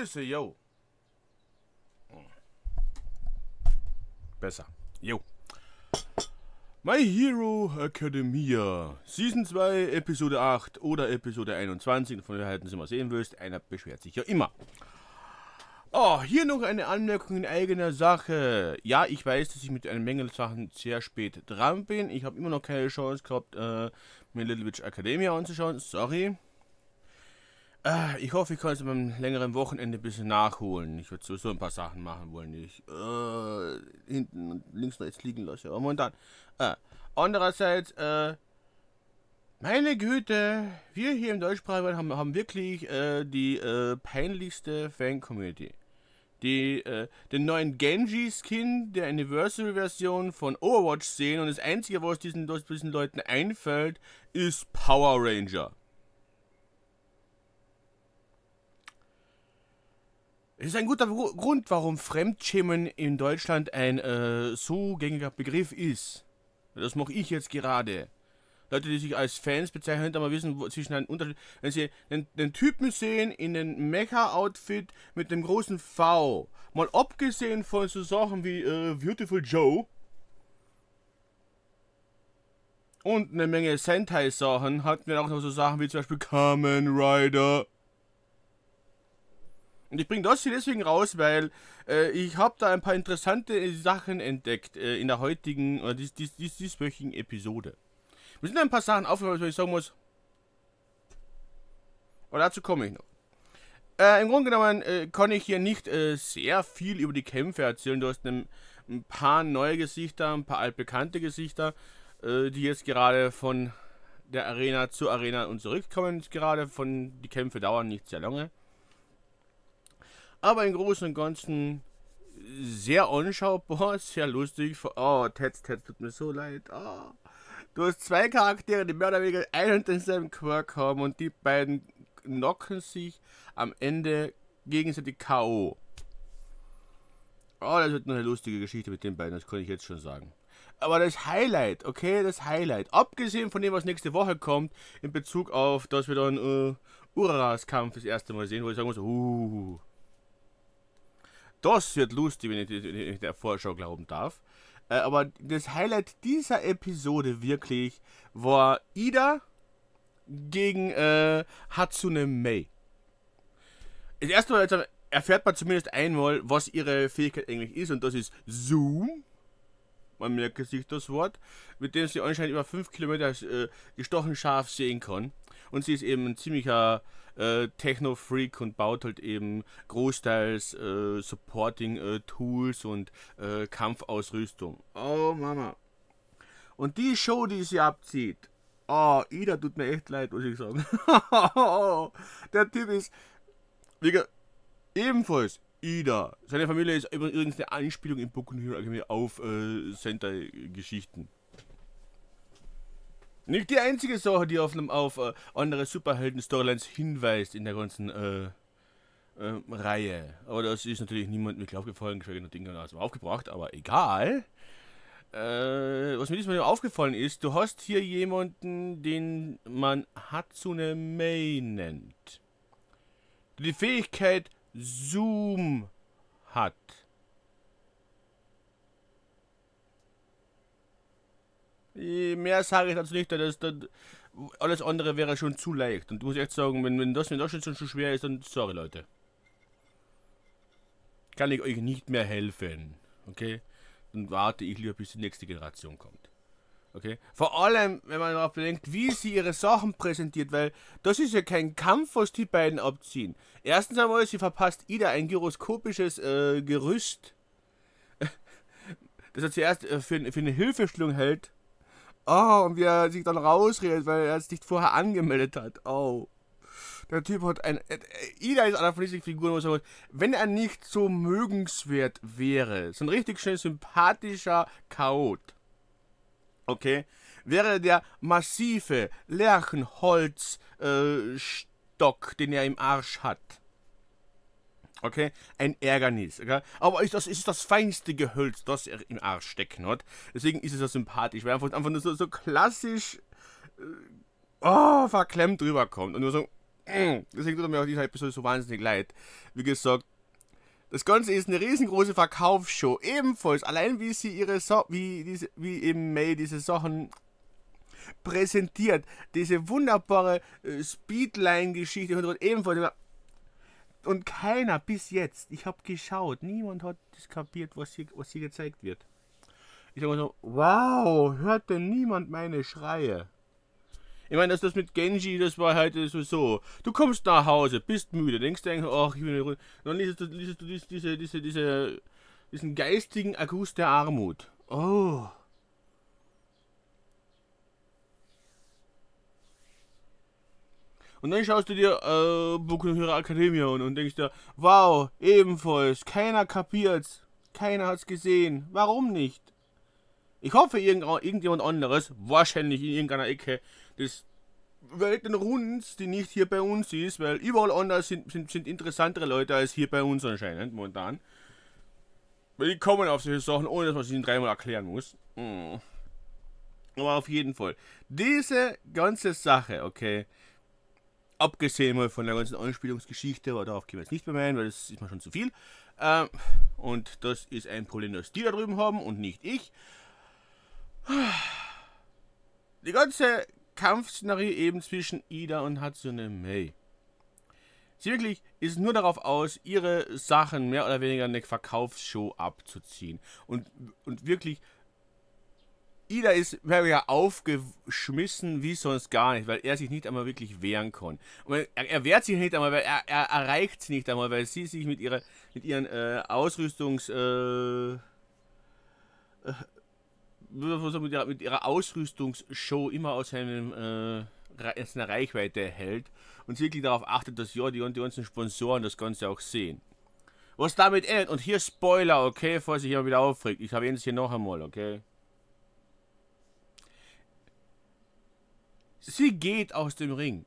Grüße, yo. Besser. Jo. My Hero Academia. Season 2, Episode 8 oder Episode 21. Von wer Sie mal sehen willst. Einer beschwert sich ja immer. Oh, hier noch eine Anmerkung in eigener Sache. Ja, ich weiß, dass ich mit einer Menge Sachen sehr spät dran bin. Ich habe immer noch keine Chance gehabt, äh, mir Little Witch Academia anzuschauen. Sorry. Äh, ich hoffe, ich kann es beim längeren Wochenende ein bisschen nachholen. Ich würde sowieso ein paar Sachen machen wollen, die ich äh, hinten und links und rechts liegen lasse. Aber momentan. Äh, andererseits, äh, meine Güte, wir hier im Deutschsprachigen haben, haben wirklich äh, die äh, peinlichste Fan-Community. Die, den neuen Genji-Skin der Anniversary-Version von Overwatch sehen und das Einzige, was diesen, diesen Leuten einfällt, ist Power Ranger. Es ist ein guter Grund, warum Fremdschämen in Deutschland ein äh, so gängiger Begriff ist. Das mache ich jetzt gerade. Leute, die sich als Fans bezeichnen, aber wissen wo, zwischen einem Unterschied. Wenn sie einen, einen Typen sehen in einem Mecha-Outfit mit dem großen V, mal abgesehen von so Sachen wie äh, Beautiful Joe und eine Menge Sentai-Sachen, hatten wir auch noch so Sachen wie zum Beispiel Kamen Rider. Und ich bringe das hier deswegen raus, weil äh, ich habe da ein paar interessante Sachen entdeckt äh, in der heutigen oder dies, dies, dies, dieswöchigen Episode. Mir sind ein paar Sachen aufgefallen, was ich sagen muss. Aber dazu komme ich noch. Äh, Im Grunde genommen äh, kann ich hier nicht äh, sehr viel über die Kämpfe erzählen. Du hast ein, ein paar neue Gesichter, ein paar altbekannte Gesichter, äh, die jetzt gerade von der Arena zur Arena und zurückkommen. Gerade von die Kämpfe dauern nicht sehr lange. Aber im Großen und Ganzen sehr anschaubar, sehr lustig. Oh, Tetz, Tetz, tut mir so leid. Oh. Du hast zwei Charaktere, die mehr oder weniger einen und denselben Quirk haben und die beiden knocken sich am Ende gegenseitig K.O. Oh, das wird noch eine lustige Geschichte mit den beiden, das kann ich jetzt schon sagen. Aber das Highlight, okay, das Highlight, abgesehen von dem, was nächste Woche kommt, in Bezug auf, dass wir dann äh, Uraras Kampf das erste Mal sehen, wo ich sagen muss, uh, das wird lustig, wenn ich, wenn ich der Vorschau glauben darf. Äh, aber das Highlight dieser Episode wirklich war Ida gegen äh, Hatsune Mei. Das erste Mal erfährt man zumindest einmal, was ihre Fähigkeit eigentlich ist, und das ist Zoom. Man merkt sich das Wort, mit dem sie anscheinend über 5 Kilometer äh, gestochen scharf sehen kann. Und sie ist eben ein ziemlicher äh, Techno-Freak und baut halt eben großteils äh, Supporting-Tools und äh, Kampfausrüstung. Oh Mama. Und die Show, die sie abzieht, oh, Ida tut mir echt leid, muss ich sagen. Der Typ ist, wie ebenfalls Ida. Seine Familie ist übrigens eine Anspielung in Boku no Hero auf äh, Sentai-Geschichten. Nicht die einzige Sache, die auf, auf äh, andere Superhelden-Storylines hinweist in der ganzen äh, äh, Reihe. Aber das ist natürlich niemandem wirklich aufgefallen, geschweige denn Dinge also aufgebracht, aber egal. Äh, was mir diesmal aufgefallen ist, du hast hier jemanden, den man Hatsune Mei nennt. Die Fähigkeit Zoom hat. Mehr sage ich dazu nicht, dass das, alles andere wäre schon zu leicht. Und du musst echt sagen, wenn, wenn das in Deutschland schon schwer ist, dann sorry Leute. Kann ich euch nicht mehr helfen. Okay? Dann warte ich lieber, bis die nächste Generation kommt. Okay? Vor allem, wenn man darauf bedenkt, wie sie ihre Sachen präsentiert, weil das ist ja kein Kampf, was die beiden abziehen. Erstens einmal, sie verpasst Ida ein gyroskopisches äh, Gerüst, das er zuerst äh, für, für eine Hilfestellung hält Oh, und wie er sich dann rausredet, weil er es nicht vorher angemeldet hat. Oh. Der Typ hat ein. Äh, Ida ist einer von diesen Figuren, wo wenn er nicht so mögenswert wäre, so ein richtig schön sympathischer Chaot, okay, wäre der massive Lärchenholzstock, äh, den er im Arsch hat. Okay, ein Ärgernis. Okay? Aber ist das ist das feinste Gehölz, das er im Arsch stecken hat. Deswegen ist es so sympathisch, weil er einfach, einfach nur so, so klassisch äh, oh, verklemmt rüberkommt. Und nur so, Deswegen tut mir auch diese Episode so wahnsinnig leid. Wie gesagt, das Ganze ist eine riesengroße Verkaufsshow. Ebenfalls, allein wie sie ihre so wie diese, wie eben May diese Sachen präsentiert. Diese wunderbare äh, Speedline-Geschichte ebenfalls. Und keiner bis jetzt, ich habe geschaut, niemand hat das kapiert, was hier, was hier gezeigt wird. Ich sage mal so, wow, hört denn niemand meine Schreie? Ich meine, dass das mit Genji, das war halt so, so. Du kommst nach Hause, bist müde, denkst dir ach, ich bin ruhig. Dann liest du, liest du diese, diese, diese, diesen geistigen Akkus der Armut. Oh. Und dann schaust du dir äh, Boku no Hero Academia an und denkst dir, wow, ebenfalls, keiner kapiert's, keiner hat's gesehen, warum nicht? Ich hoffe, irgendjemand anderes, wahrscheinlich in irgendeiner Ecke des Weltenrunds, die nicht hier bei uns ist, weil überall anders sind, sind, sind interessantere Leute als hier bei uns anscheinend, momentan. Die kommen auf solche Sachen, ohne dass man sie ihnen dreimal erklären muss. Hm. Aber auf jeden Fall. Diese ganze Sache, okay, abgesehen mal von der ganzen Anspielungsgeschichte, aber darauf gehen wir jetzt nicht mehr ein, weil das ist mir schon zu viel. Ähm, und das ist ein Problem, das die da drüben haben und nicht ich. Die ganze Kampfszenario eben zwischen Ida und Hatsune Mei. Sie wirklich ist nur darauf aus, ihre Sachen mehr oder weniger eine Verkaufsshow abzuziehen. Und, und wirklich, Ida ist ja aufgeschmissen wie sonst gar nicht, weil er sich nicht einmal wirklich wehren kann. Und er, er wehrt sich nicht einmal, weil er, er erreicht sie nicht einmal, weil sie sich mit ihrer mit ihren äh, Ausrüstungs äh, äh mit ihrer, mit ihrer Ausrüstungsshow immer aus, einem, äh, aus einer Reichweite hält und wirklich darauf achtet, dass ja die, die ganzen Sponsoren das Ganze auch sehen. Was damit endet, und hier Spoiler, okay, falls sich jemand wieder aufregt, ich habe es hier noch einmal, okay. Sie geht aus dem Ring.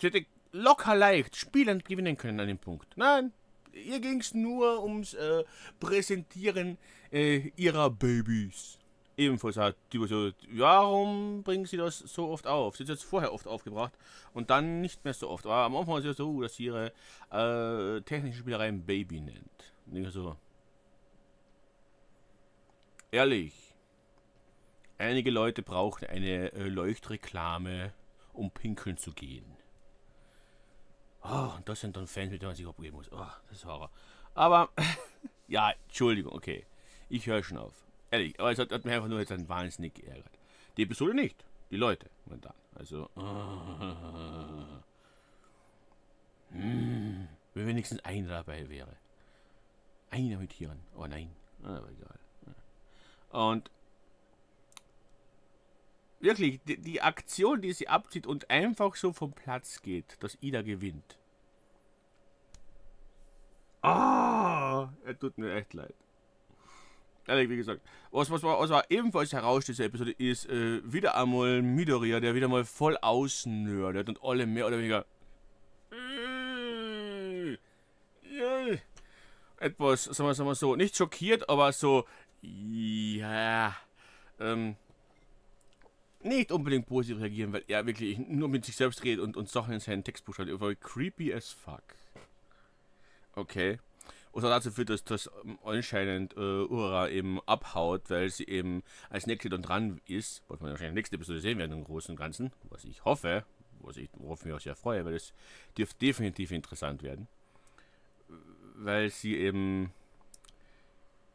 Sie hätte locker leicht spielend gewinnen können an dem Punkt. Nein, ihr ging es nur ums äh, Präsentieren äh, ihrer Babys ebenfalls hat die so, warum bringen sie das so oft auf? Sie hat es vorher oft aufgebracht und dann nicht mehr so oft. Aber am Anfang ist es so, dass sie ihre äh, technische Spielerei Baby nennt. Und so, ehrlich, einige Leute brauchen eine äh, Leuchtreklame, um pinkeln zu gehen. Oh, und das sind dann Fans, mit denen man sich abgeben muss. Oh, das ist Horror. Aber, ja, Entschuldigung, okay. Ich höre schon auf. Ehrlich, aber es hat, hat mich einfach nur jetzt ein wahnsinnig geärgert. Die Episode nicht, die Leute momentan. Also, uh, hm, wenn wenigstens einer dabei wäre. Einer mit Tieren. Oh nein, ah, aber egal. Und wirklich, die, die, Aktion, die sie abzieht und einfach so vom Platz geht, dass Ida gewinnt. Ah, er tut mir echt leid ehrlich, wie gesagt, was, was, was war ebenfalls heraus dieser Episode ist äh, wieder einmal Midoriya, der wieder mal voll ausnördet und alle mehr oder weniger äh, etwas, sagen wir, sagen wir so, nicht schockiert, aber so, ja, ähm, nicht unbedingt positiv reagieren, weil er wirklich nur mit sich selbst redet und, und Sachen in seinen Textbuch schreibt. Creepy as fuck. Okay. Was auch dazu führt, dass das ähm, anscheinend äh, Ura eben abhaut, weil sie eben als nächste dann dran ist, was wir wahrscheinlich nächste Episode sehen werden im Großen und Ganzen, was ich hoffe, was ich, worauf ich mich auch sehr freue, weil es dürfte definitiv interessant werden. Weil sie eben,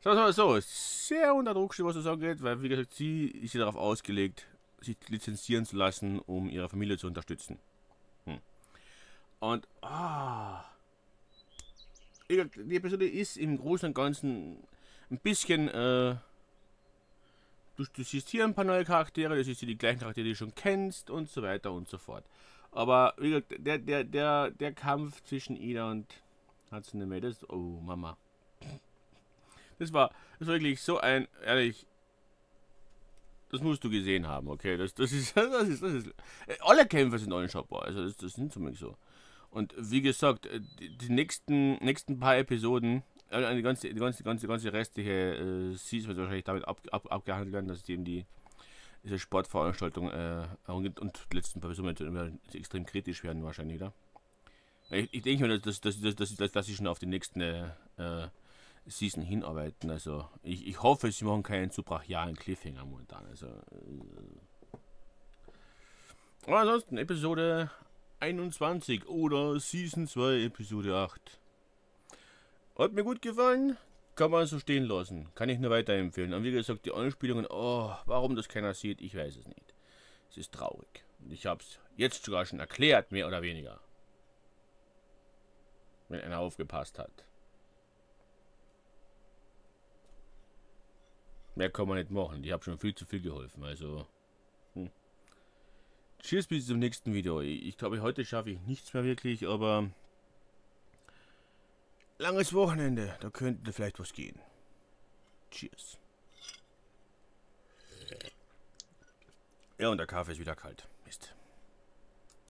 wir mal so, sehr unter Druck steht, was das angeht, weil wie gesagt, sie ist ja darauf ausgelegt, sich lizenzieren zu lassen, um ihre Familie zu unterstützen. Hm. Und, ah die Episode ist im Großen und Ganzen ein bisschen, äh, du, du siehst hier ein paar neue Charaktere, du siehst hier die gleichen Charaktere, die du schon kennst und so weiter und so fort. Aber wie gesagt, der, der, der, der Kampf zwischen Ida und Hatsune Miku, das oh Mama. Das war, das war wirklich so ein, ehrlich, das musst du gesehen haben, okay? Das, das ist, das ist, das ist, alle Kämpfe sind unschaubar, also das, das sind zumindest so. Und wie gesagt, äh, die, die nächsten, nächsten paar Episoden, äh, die ganze, die ganze, ganze, ganze restliche äh, Season wird wahrscheinlich damit ab, ab, abgehandelt werden, dass eben die diese Sportveranstaltung äh, und die letzten paar Episoden extrem kritisch werden wahrscheinlich wieder. Ich, ich denke mal, dass, dass, dass, dass, dass, dass sie schon auf die nächsten äh, Season hinarbeiten. Also ich, ich hoffe, sie machen keinen zu brachialen Cliffhanger momentan. Also, äh, aber ansonsten Episode 21 oder Season 2 Episode 8. Hat mir gut gefallen, kann man so stehen lassen. Kann ich nur weiterempfehlen. Und wie gesagt, die Anspielungen, oh, warum das keiner sieht, ich weiß es nicht. Es ist traurig. Und ich habe es jetzt sogar schon erklärt, mehr oder weniger. Wenn einer aufgepasst hat. Mehr kann man nicht machen. Ich habe schon viel zu viel geholfen. Also. Hm. Tschüss, bis zum nächsten Video. Ich glaube, heute schaffe ich nichts mehr wirklich, aber. Langes Wochenende, da könnte vielleicht was gehen. Cheers. Ja, und der Kaffee ist wieder kalt.